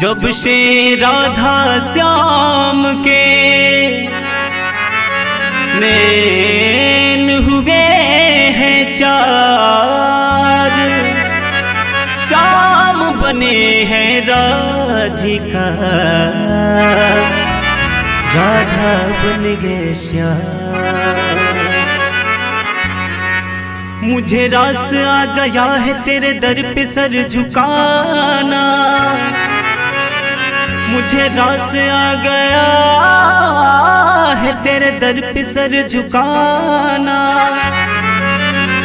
जब से राधा श्याम के नैन हुए हैं चार, श्याम बने हैं राधिका। राधा बन गए श्याम। मुझे रास आ गया है तेरे दर पे सर झुकाना। मुझे रास आ गया है तेरे दर पे सर झुकाना।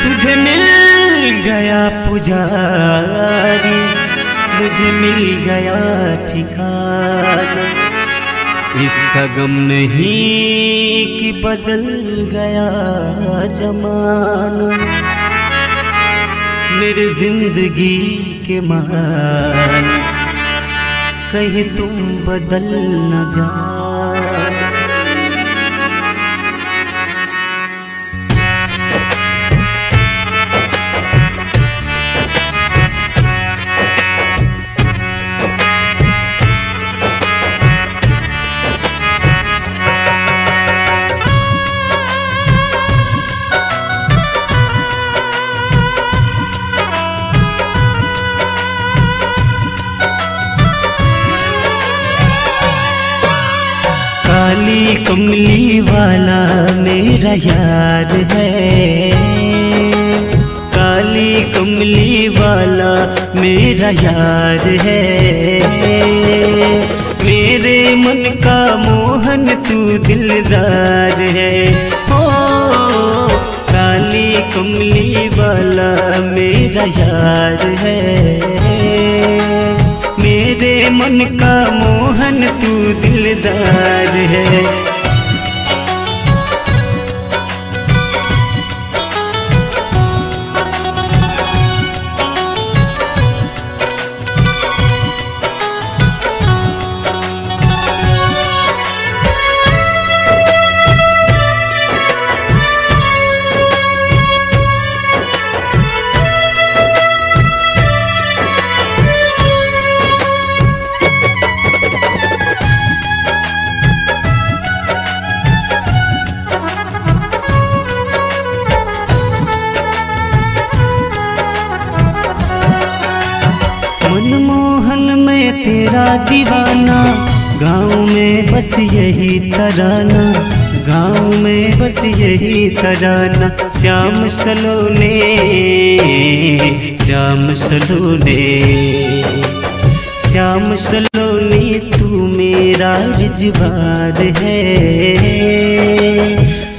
तुझे मिल गया पुजारी, मुझे मिल गया ठिकाना। इसका गम नहीं कि बदल गया जमाना। मेरे ज़िंदगी के मान। कहीं तुम बदल न जाना कमली वाला मेरा यार है। काली कमली वाला मेरा यार है। मेरे मन का मोहन तू दिलदार है। ओ काली कमली वाला मेरा यार है। मेरे मन का मोहन तू दिलदार दीवाना। गाँव में बस यही तराना। गाँव में बस यही तराना। श्याम सलोने श्याम सलोने। श्याम सलोनी, तू मेरा रिजवार है।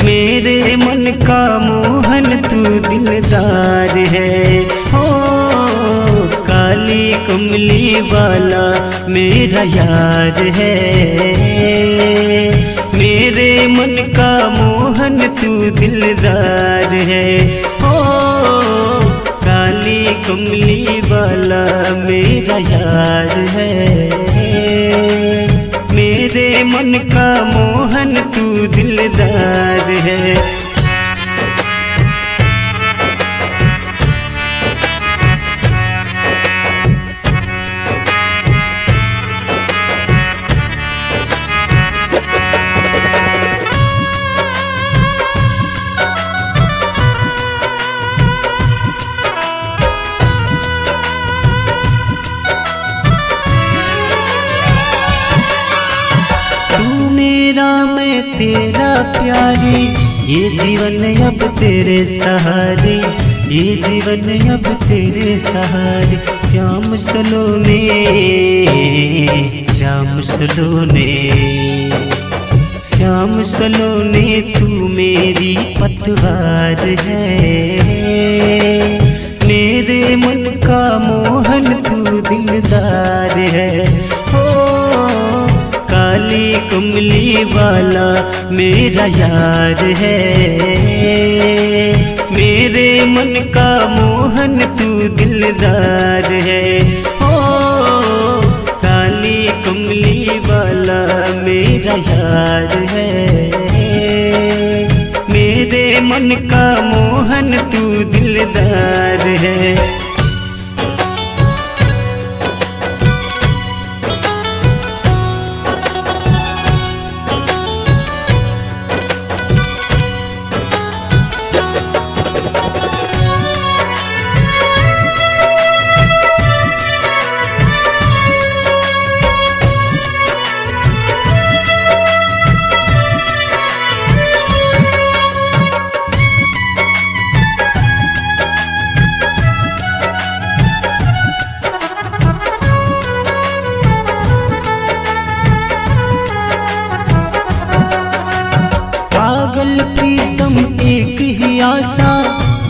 मेरे मन का मोहन, तू दिलदार है। ओ, काली कमली वाला मेरा यार है। मेरे मन का मोहन तू दिलदार है। ओ, काली कमली वाला मेरा यार है। मेरे मन का मोहन तू दिलदार तेरा प्यारी, ये जीवन अब तेरे सहारे, ये जीवन अब तेरे सहारे, श्याम सलोने श्याम सलोने श्याम सलोने, तू मेरी पतवार है। मेरे मन का मोहन काली कमली वाला मेरा यार है। मेरे मन का मोहन तू दिलदार है। ओ, काली कमली वाला मेरा यार है। मेरे मन का मोहन तू दिलदार है।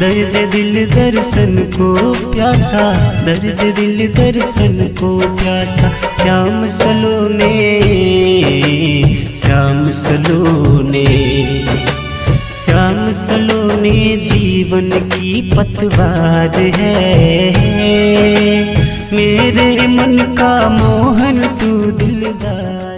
दर्द दिल दर्शन को प्यासा, दर्द दिल दर्शन को प्यासा। श्याम सलोने श्याम सलोने श्याम सलोने जीवन की पतवार है। मेरे मन का मोहन तू दिलदार